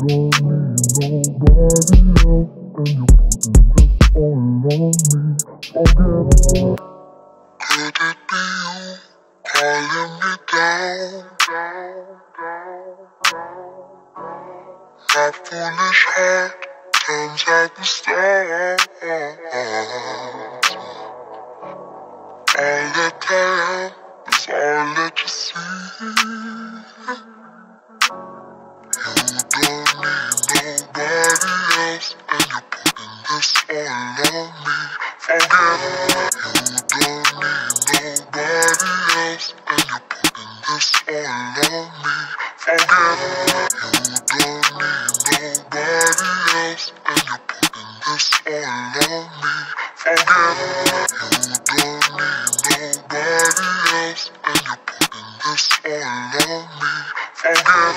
don't need nobody else, and you're putting this all on me. I Could it be you calling me down? My foolish heart turns out the stars. All that I is all that you see. This all me. Forget. You don't need nobody else, and you're putting this all on me. Forget. You don't need nobody else, and you're putting this all on me. Forget. You don't need nobody else, and you're putting this all on me. Forget.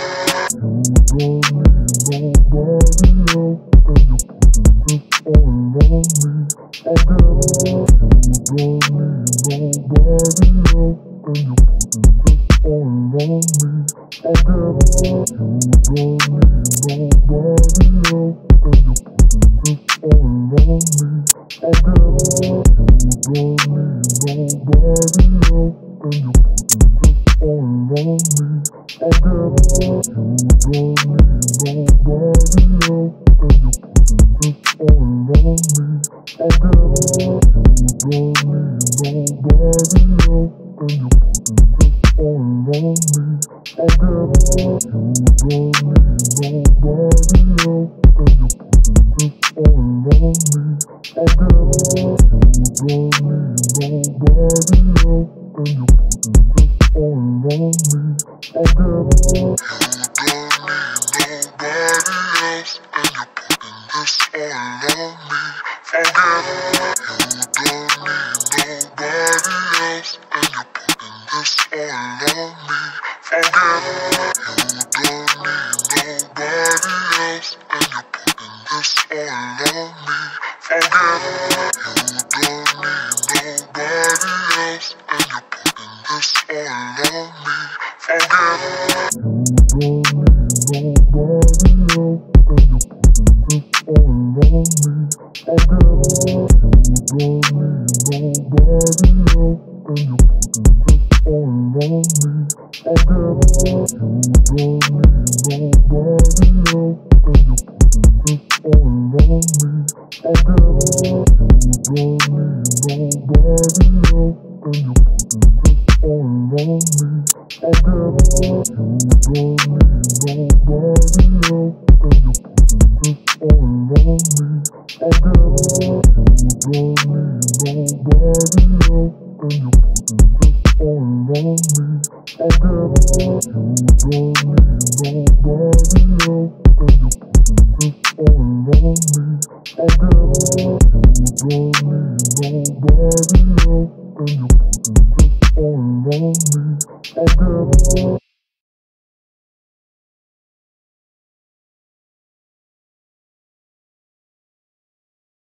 You don't need nobody else, and you're You don't need nobody else, and You you're all on me. You nobody else, and You all me. You nobody else, and You all me. You nobody else, Forget it. I get You nobody else, and you're putting this all on me. I